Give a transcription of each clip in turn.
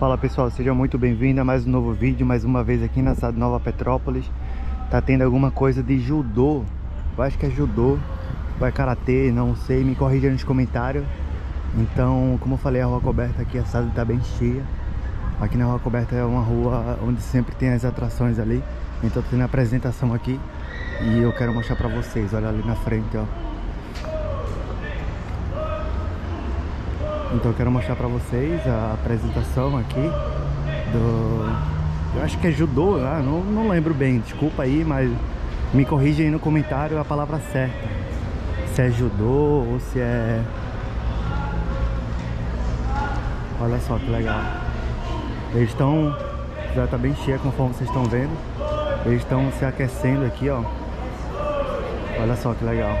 Fala pessoal, sejam muito bem-vindos a mais um novo vídeo, mais uma vez aqui na Nova Petrópolis. Tá tendo alguma coisa de judô, eu acho que é judô, vai karatê, não sei, me corrija nos comentários. Então, como eu falei, a rua coberta aqui, a cidade tá bem cheia. Aqui na rua coberta é uma rua onde sempre tem as atrações ali. Então tem a apresentação aqui e eu quero mostrar pra vocês, olha ali na frente, ó Então eu quero mostrar pra vocês a apresentação aqui do... Eu acho que é judô, né? não, não lembro bem, desculpa aí, mas me corrija aí no comentário a palavra certa. Se é judô ou se é... Olha só que legal. Eles estão... Já tá bem cheia conforme vocês estão vendo. Eles estão se aquecendo aqui, ó. Olha só que legal.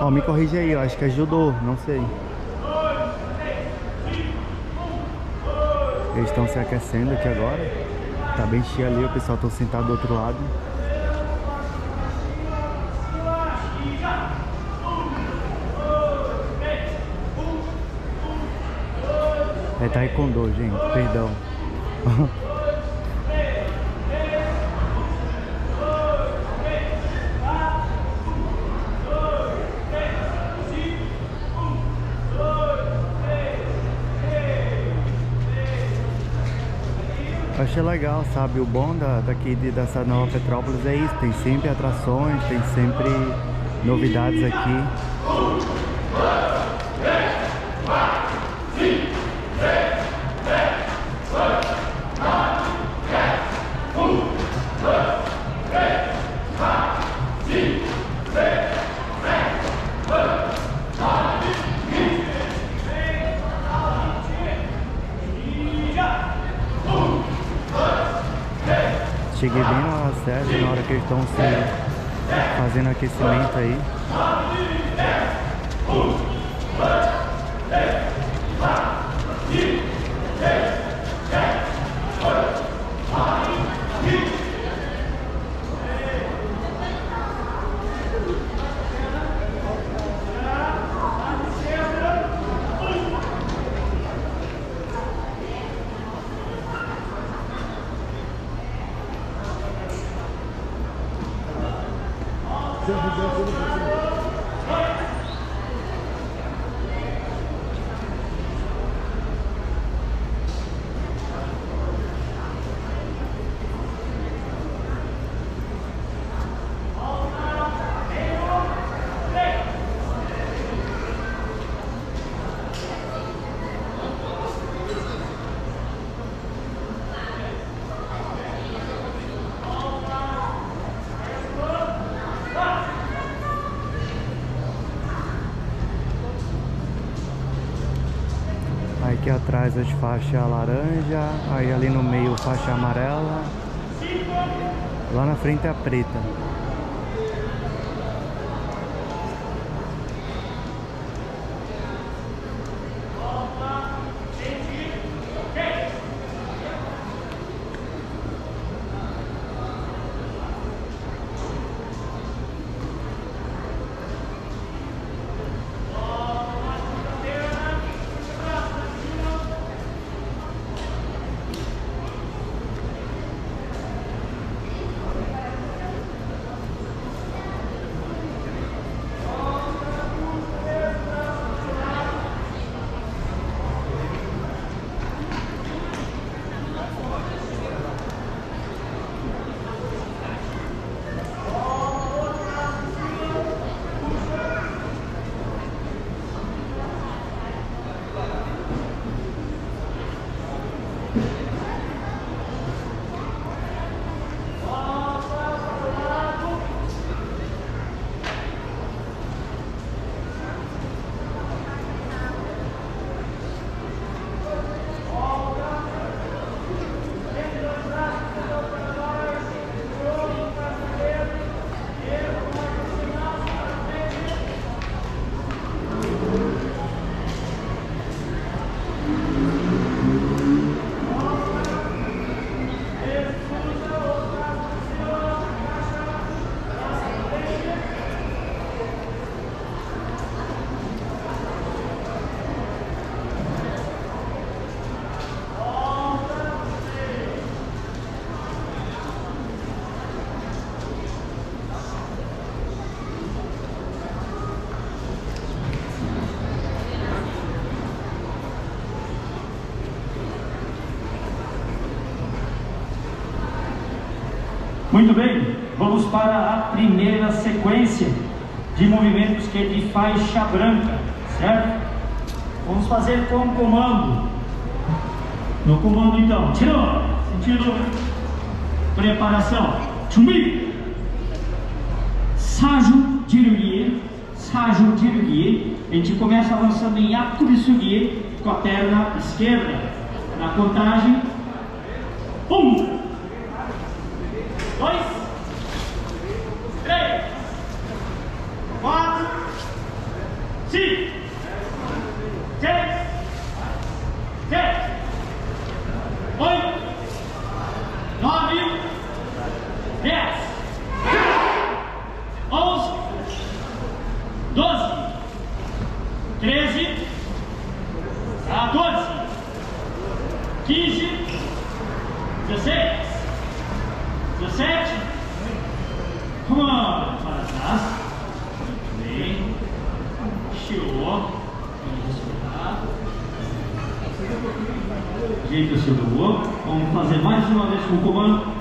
Ó, me corrija aí, eu acho que é judô, não sei. Eles estão se aquecendo aqui agora. Tá bem cheio ali, o pessoal tá sentado do outro lado. É taekwondo, gente, perdão. achei legal, sabe? O bom da, daqui de, dessa Nova Petrópolis é isso, tem sempre atrações, tem sempre novidades aqui. Cheguei bem na sede, na hora que eles estão se fazendo aquecimento aí. Aqui atrás as faixas laranja, aí ali no meio faixa amarela, lá na frente é a preta. Muito bem, vamos para a primeira sequência de movimentos que é de faixa branca, certo? Vamos fazer com comando. No comando então, tirou, sentido preparação. Chumbi, Saju Jirugi, Saju Jirugi. A gente começa avançando em Akubisugi com a perna esquerda. Na contagem, um, dois, três, quatro, cinco, seis, sete, oito, nove, dez, onze, doze, treze, quatorze, quinze, dezesseis. 17. Vamos para trás. Muito bem. Show. Vamos fazer mais uma vez com o comando.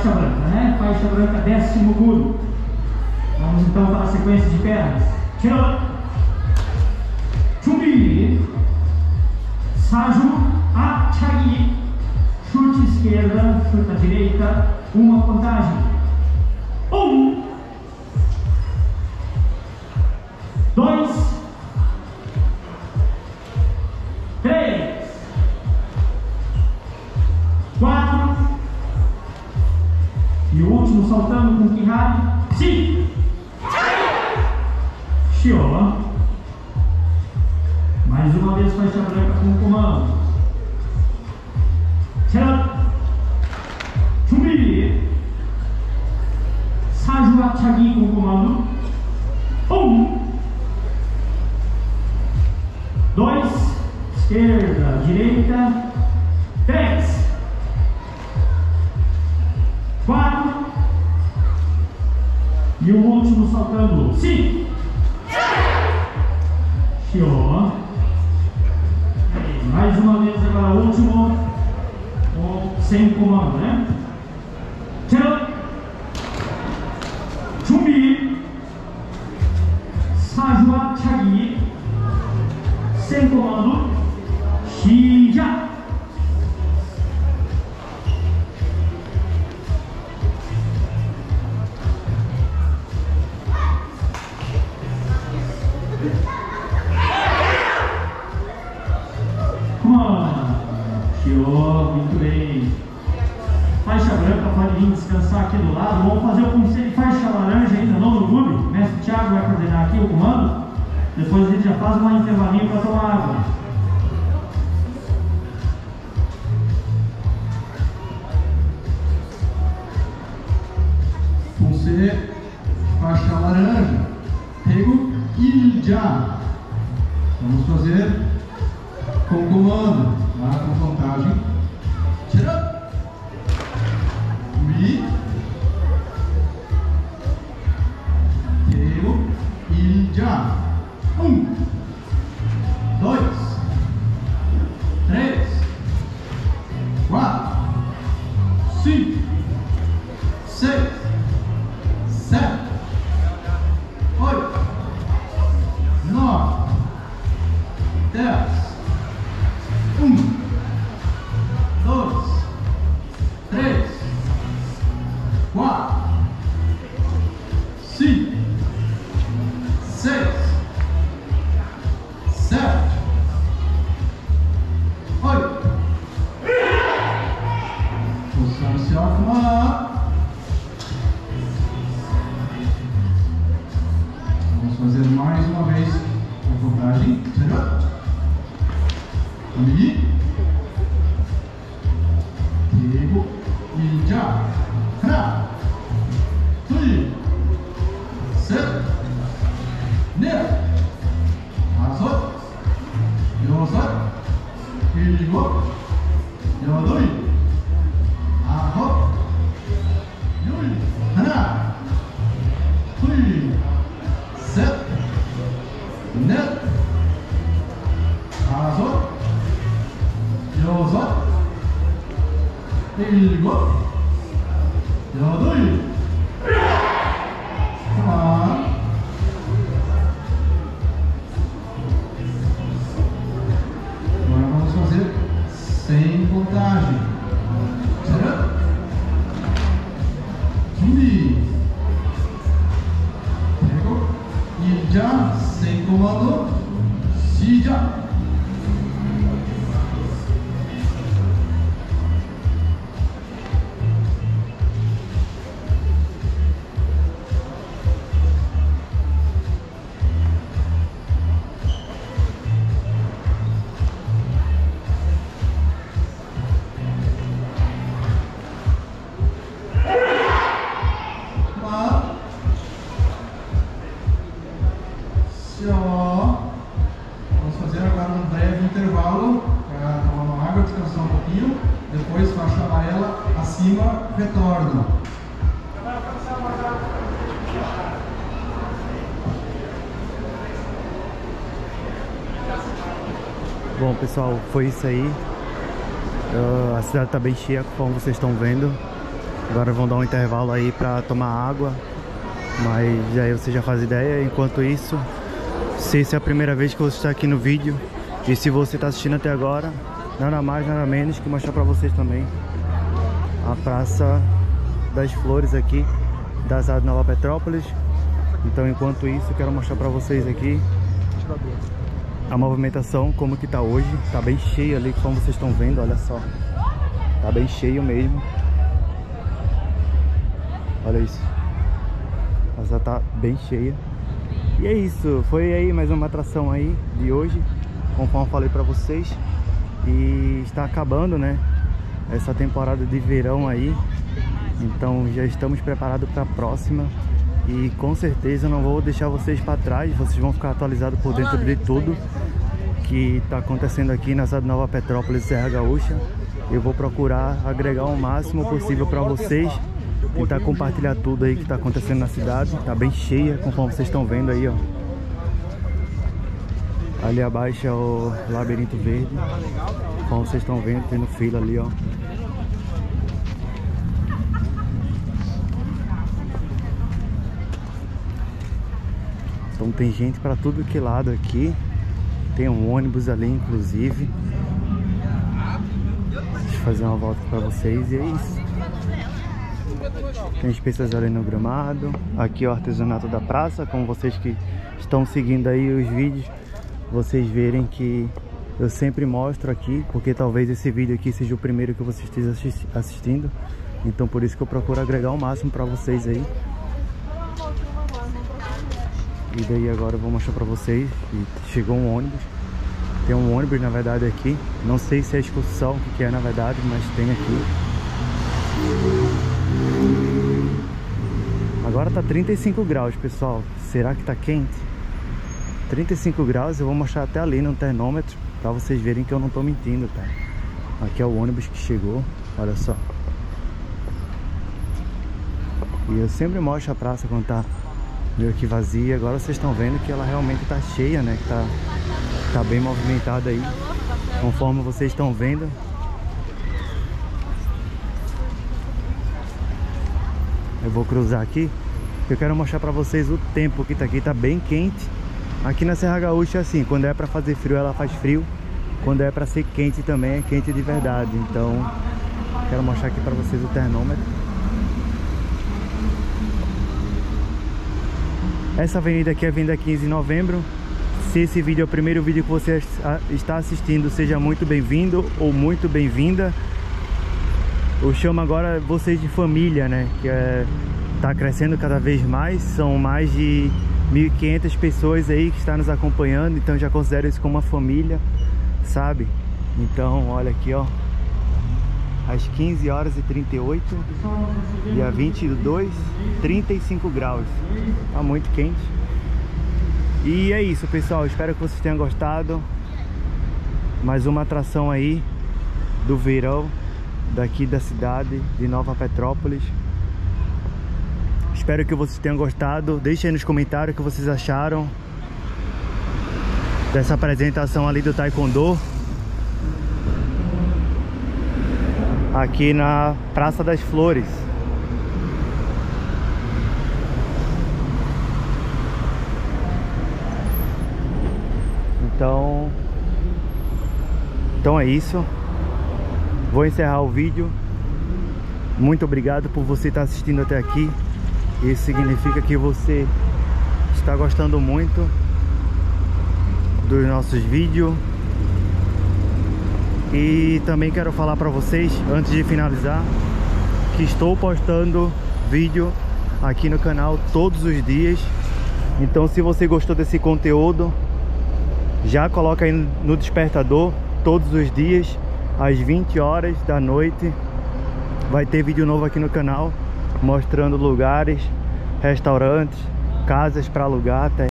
Faixa branca, né? Faixa branca, décimo guru. Vamos então para a sequência de pernas. Tirou. Chumbi. Saju. Achagi. Chute esquerda, chute à direita. Uma contagem. Um. Mais uma vez faixa branca com o comando. Tchau. Chumbi. Saju Achagi com o comando. Um. Dois. Esquerda, direita. Três. Quatro. E o último saltando. Cinco. Uma vez agora o último. com- Sem comando, né? Tchau. vir descansar aqui do lado. Vamos fazer o conselho faixa laranja ainda não no clube. O mestre Thiago vai coordenar aqui o comando. Depois a gente já faz um intervalinho para tomar água. Conselho faixa laranja. Pego Ilja. Vamos fazer com comando. Lá com contagem. Iligo. Yodoi. Ahot. Só. Vamos fazer agora um breve intervalo para tomar uma água, descansar um pouquinho. Depois, faixa amarela, acima, retorna. Bom, pessoal, foi isso aí. Ah, a cidade tá bem cheia, como vocês estão vendo. Agora vão dar um intervalo aí pra tomar água. Mas aí você já faz ideia. Enquanto isso, se essa é a primeira vez que você está aqui no vídeo e se você está assistindo até agora, nada mais, nada menos que mostrar pra vocês também a Praça das Flores aqui da de Nova Petrópolis. Então, enquanto isso, quero mostrar pra vocês aqui a movimentação como que tá hoje. Tá bem cheio ali, como vocês estão vendo, olha só. Tá bem cheio mesmo. Olha isso. Essa tá bem cheia. E é isso, foi aí mais uma atração aí de hoje, conforme eu falei pra vocês. E está acabando, né? Essa temporada de verão aí. Então já estamos preparados para a próxima. E com certeza não vou deixar vocês para trás, vocês vão ficar atualizados por dentro de tudo que está acontecendo aqui na cidade de Nova Petrópolis, Serra Gaúcha. Eu vou procurar agregar o máximo possível para vocês, tentar compartilhar tudo aí que está acontecendo na cidade. Tá bem cheia, conforme vocês estão vendo aí, ó. Ali abaixo é o Labirinto Verde, como vocês estão vendo, tendo fila ali, ó. Então tem gente para tudo que lado aqui. Tem um ônibus ali, inclusive. Deixa eu fazer uma volta para vocês e é isso. Tem as pessoas ali no gramado. Aqui o artesanato da praça, como vocês que estão seguindo aí os vídeos, vocês verem que eu sempre mostro aqui, porque talvez esse vídeo aqui seja o primeiro que você esteja assis- assistindo. Então por isso que eu procuro agregar o máximo para vocês aí. E daí agora eu vou mostrar pra vocês que chegou um ônibus. Tem um ônibus na verdade aqui. Não sei se é excursão, o que é na verdade, mas tem aqui. Agora tá 35 graus, pessoal. Será que tá quente? 35 graus, eu vou mostrar até ali no termômetro. Pra vocês verem que eu não tô mentindo, tá? Aqui é o ônibus que chegou, olha só. E eu sempre mostro a praça quando tá meio que vazia. Agora vocês estão vendo que ela realmente tá cheia, né? Que tá, tá bem movimentada aí. Conforme vocês estão vendo. Eu vou cruzar aqui. Eu quero mostrar pra vocês o tempo que tá aqui. Tá bem quente. Aqui na Serra Gaúcha é assim, quando é pra fazer frio, ela faz frio. Quando é pra ser quente também, é quente de verdade. Então, quero mostrar aqui pra vocês o termômetro. Essa avenida aqui é a Avenida 15 de Novembro. Se esse vídeo é o primeiro vídeo que você está assistindo, seja muito bem-vindo ou muito bem-vinda. Eu chamo agora vocês de família, né? Que é, tá crescendo cada vez mais. São mais de 1.500 pessoas aí que estão nos acompanhando, então já considero isso como uma família, sabe? Então, olha aqui, ó. Às 15 horas e 38, dia 22, 35 graus. Tá muito quente. E é isso, pessoal. Espero que vocês tenham gostado. Mais uma atração aí do verão daqui da cidade de Nova Petrópolis. Espero que vocês tenham gostado. Deixem aí nos comentários o que vocês acharam dessa apresentação ali do Taekwondo. Aqui na Praça das Flores. Então, então é isso. Vou encerrar o vídeo. Muito obrigado por você estar assistindo até aqui. Isso significa que você está gostando muito dos nossos vídeos. E também quero falar para vocês, antes de finalizar, que estou postando vídeo aqui no canal todos os dias. Então se você gostou desse conteúdo, já coloca aí no despertador todos os dias às 20 horas da noite. Vai ter vídeo novo aqui no canal mostrando lugares, restaurantes, casas para alugar,